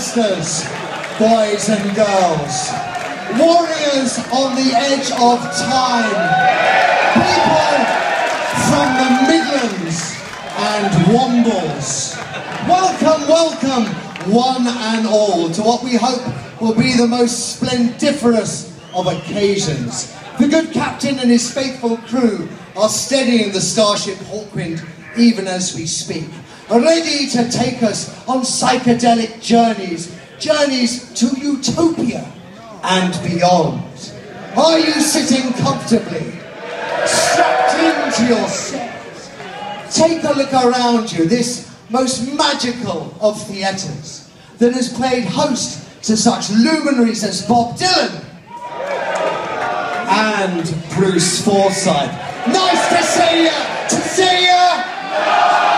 sisters, boys and girls, warriors on the edge of time, people from the Midlands and Wombles. Welcome, welcome, one and all, to what we hope will be the most splendiferous of occasions. The good captain and his faithful crew are steadying the starship Hawkwind even as we speak ready to take us on psychedelic journeys, journeys to utopia and beyond. Are you sitting comfortably, strapped into your seats? Take a look around you, this most magical of theatres that has played host to such luminaries as Bob Dylan and Bruce Forsyth. Nice to see you! To see you!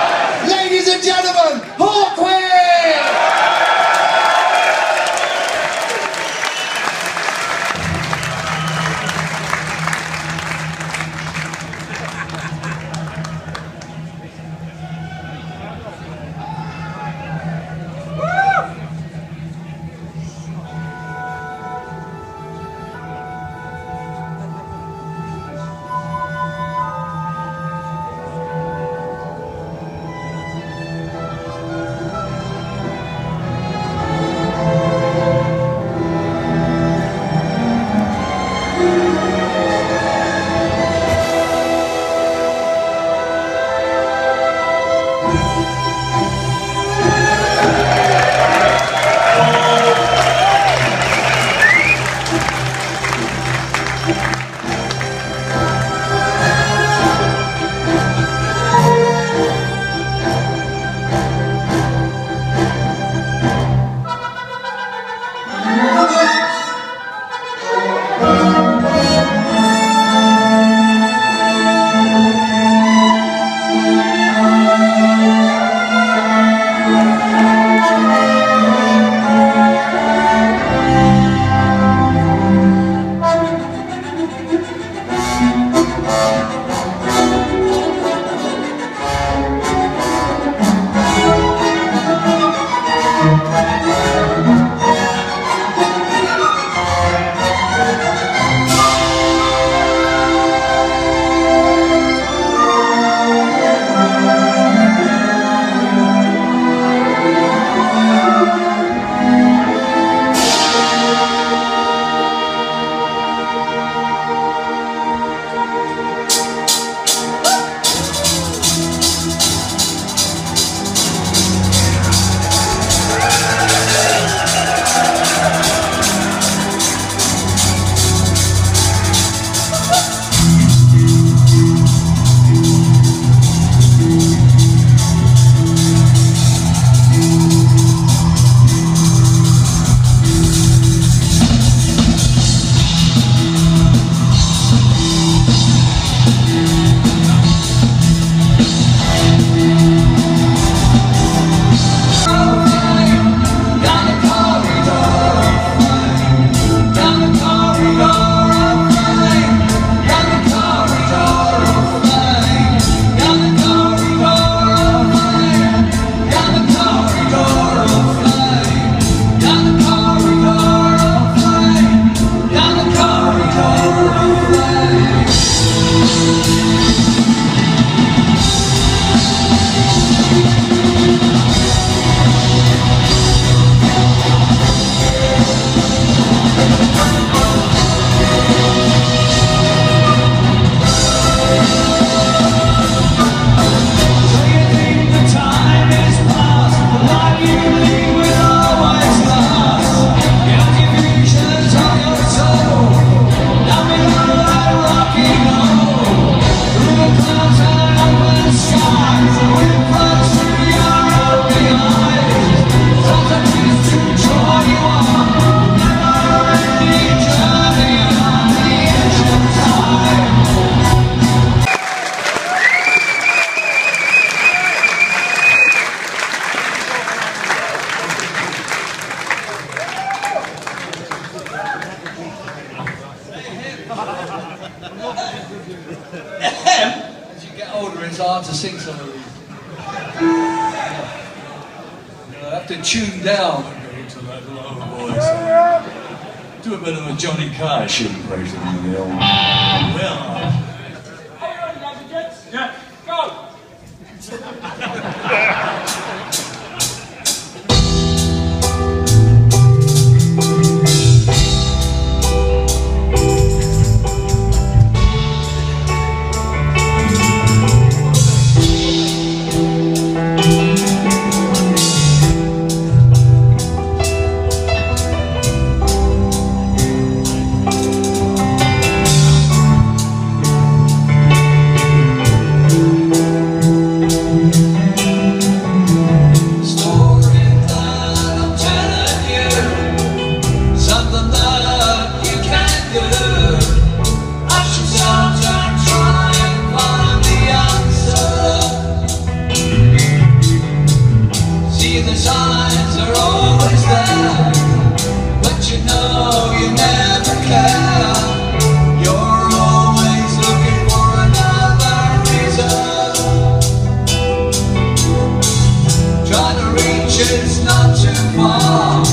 It's not too far.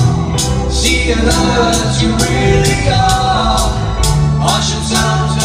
See and you really are. Ocean sounds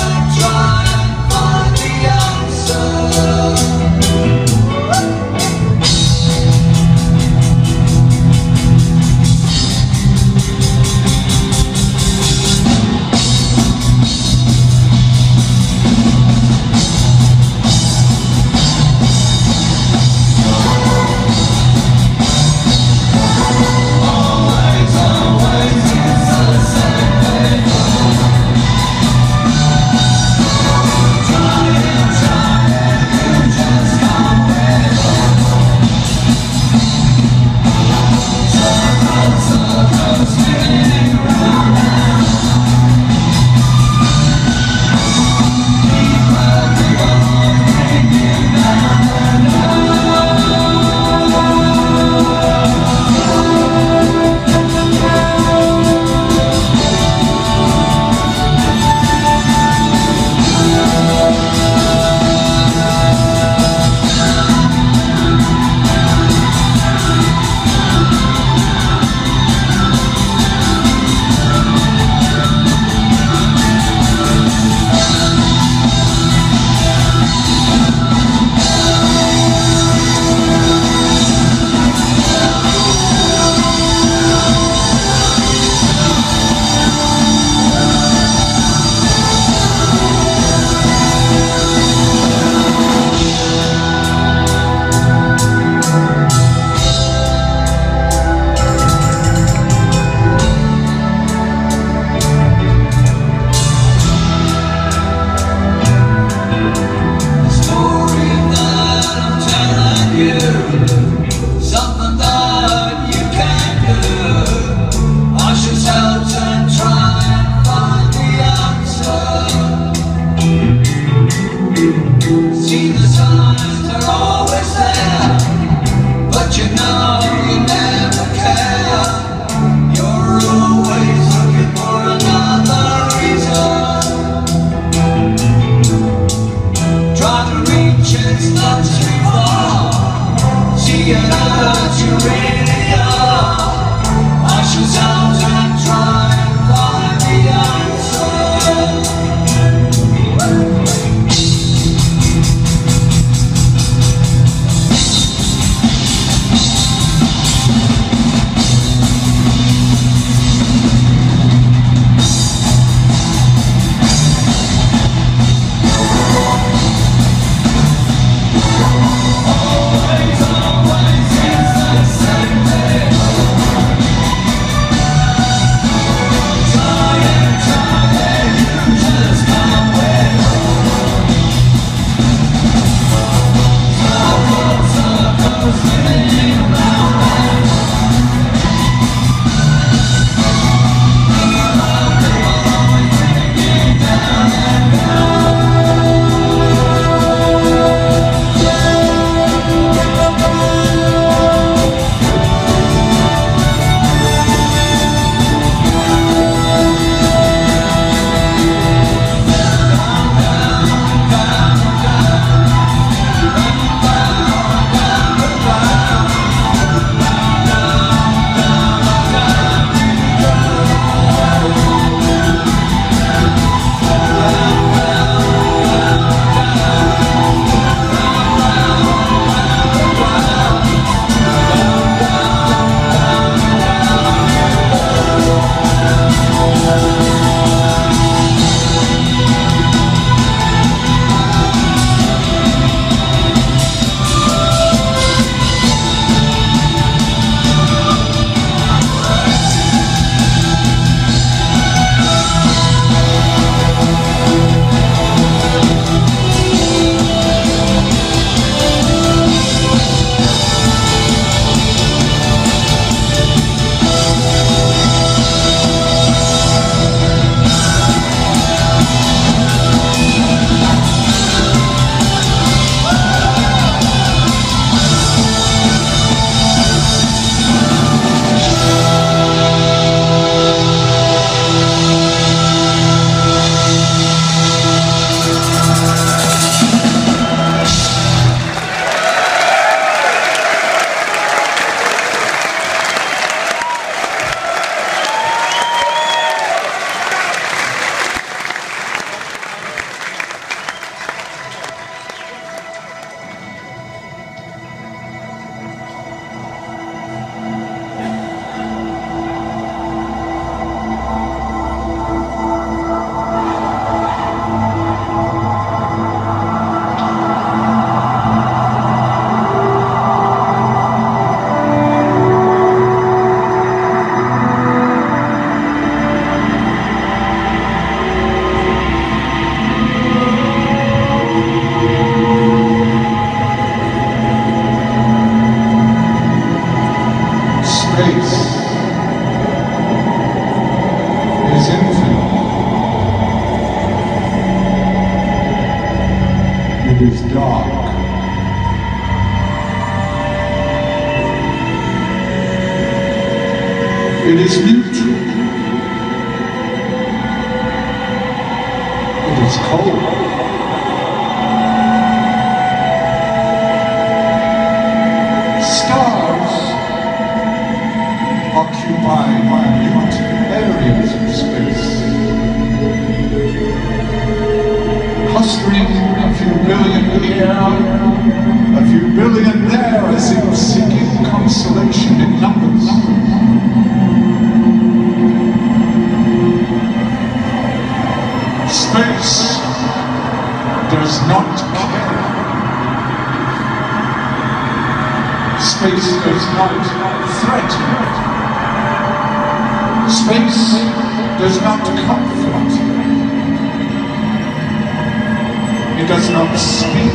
it's cold. Stars occupy minute areas of space, clustering a few million years. is not threat. Space does not confront. It does not speak.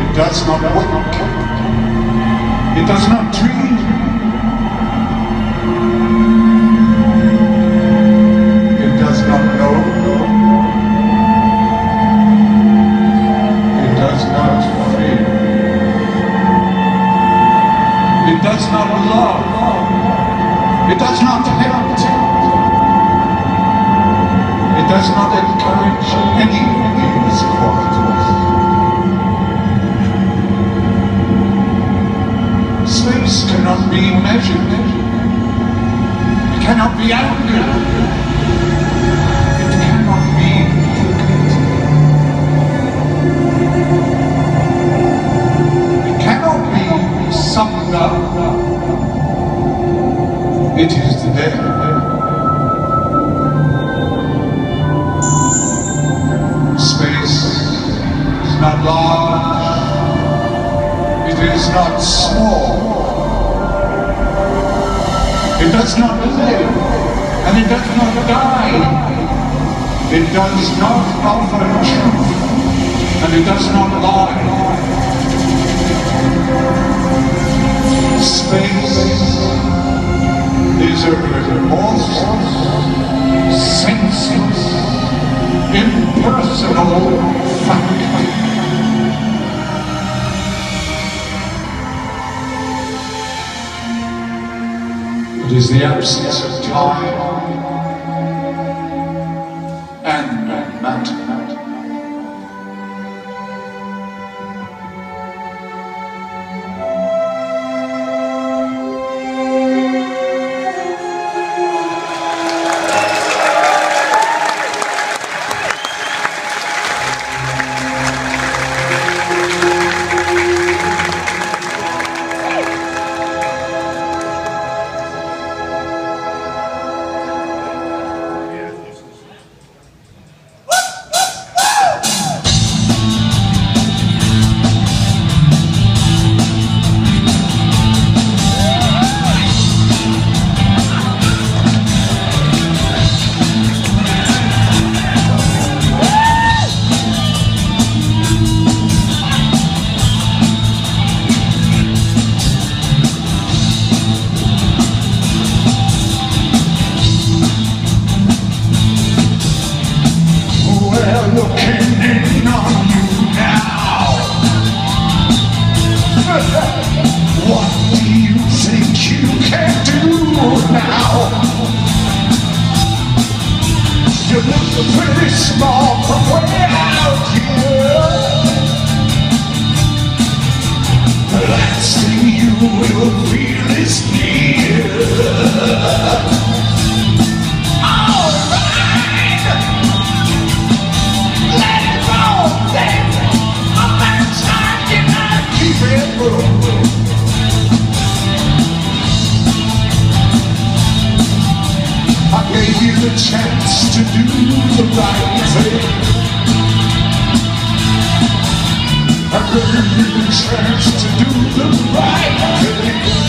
It does not wake. It does not dream. It does not offer truth, and it does not lie. Space is a remorse, senseless, impersonal fact. It is the absence of time the chance to do the right thing. A gave you chance to do the right thing.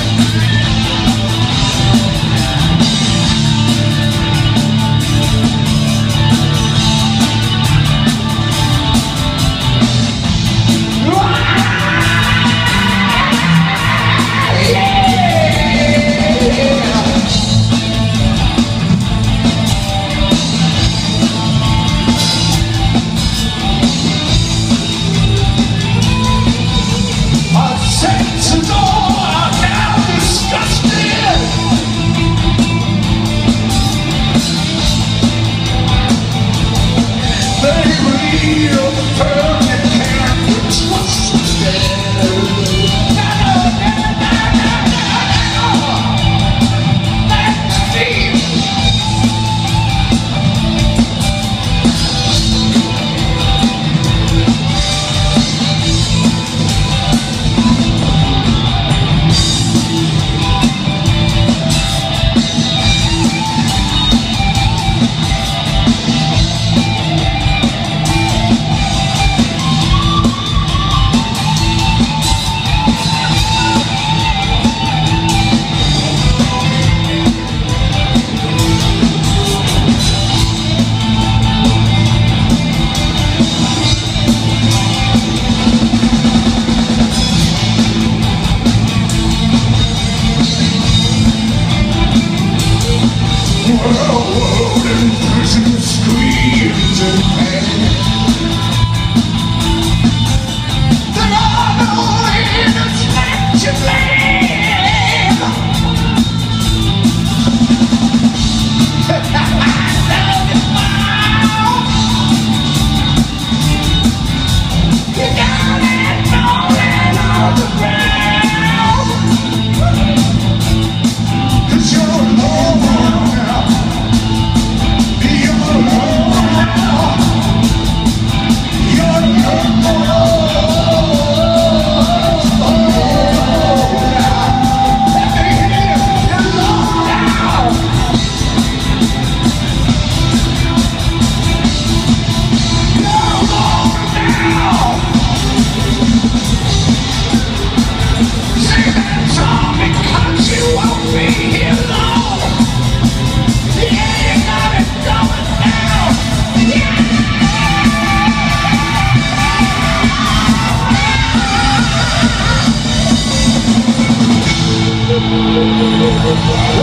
Yeah.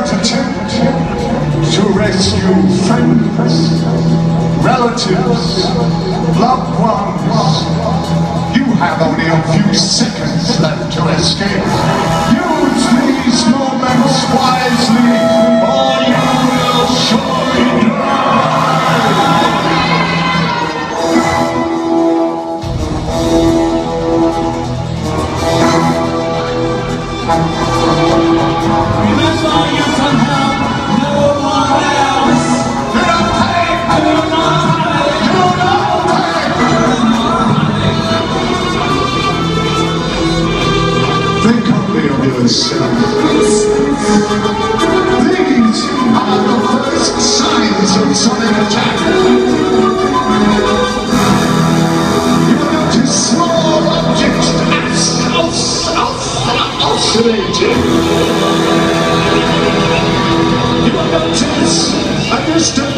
bless you, friends, relatives, loved ones. You have only a few seconds left to escape. himself. These are the first signs of attack. You will notice small objects oscillating. You will notice a.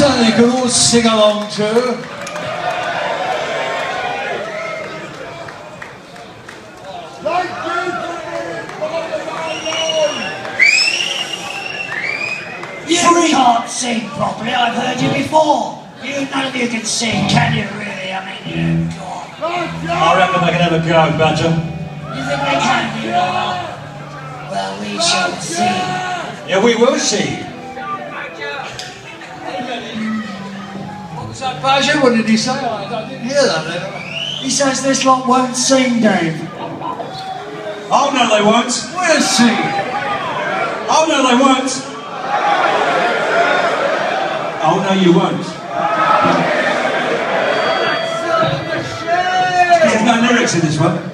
something you can all sing along to. You can't sing properly, I've heard you before. You, none of you can sing, can you really? I mean, you, God. I reckon they can have a go, Badger. You think they can, you know? Well, we shall see. Yeah, we will see. What was that, Badger? What did he say? I, I didn't hear that. He says this lot won't sing, Dave. Oh, no, they won't. We'll see. Oh, no, they won't. Oh, no, you won't. There's no lyrics in this one.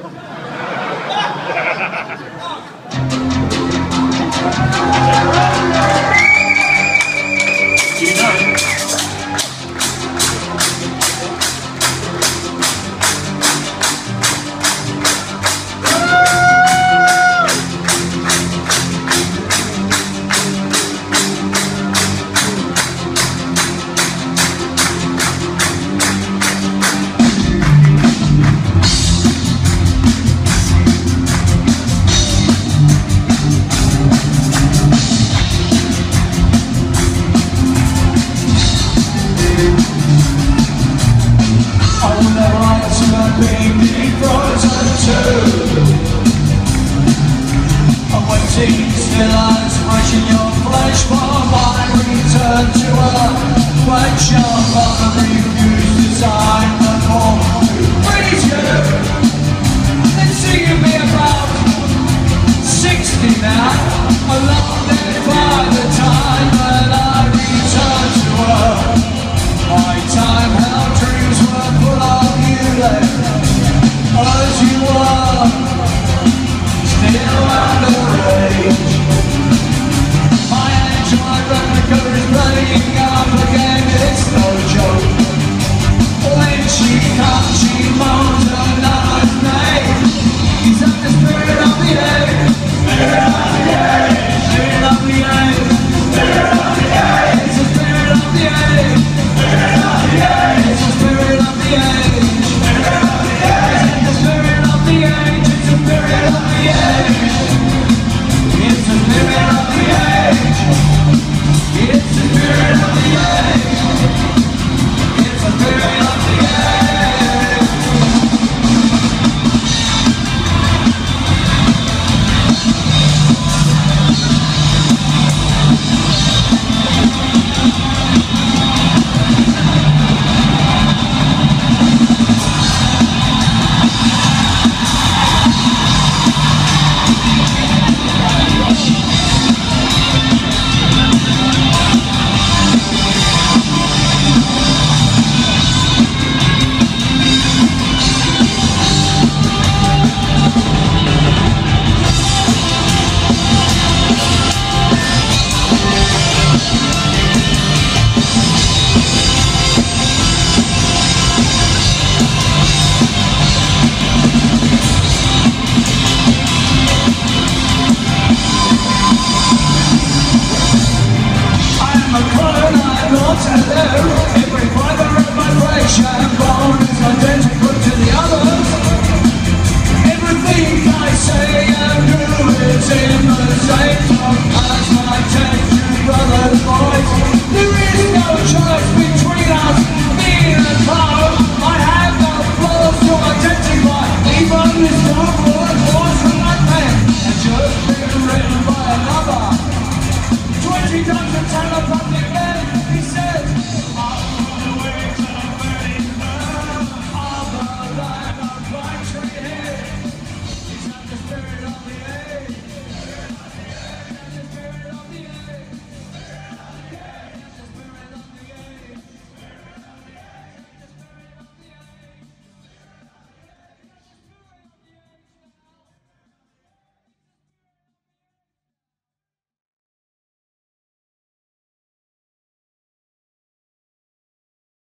My return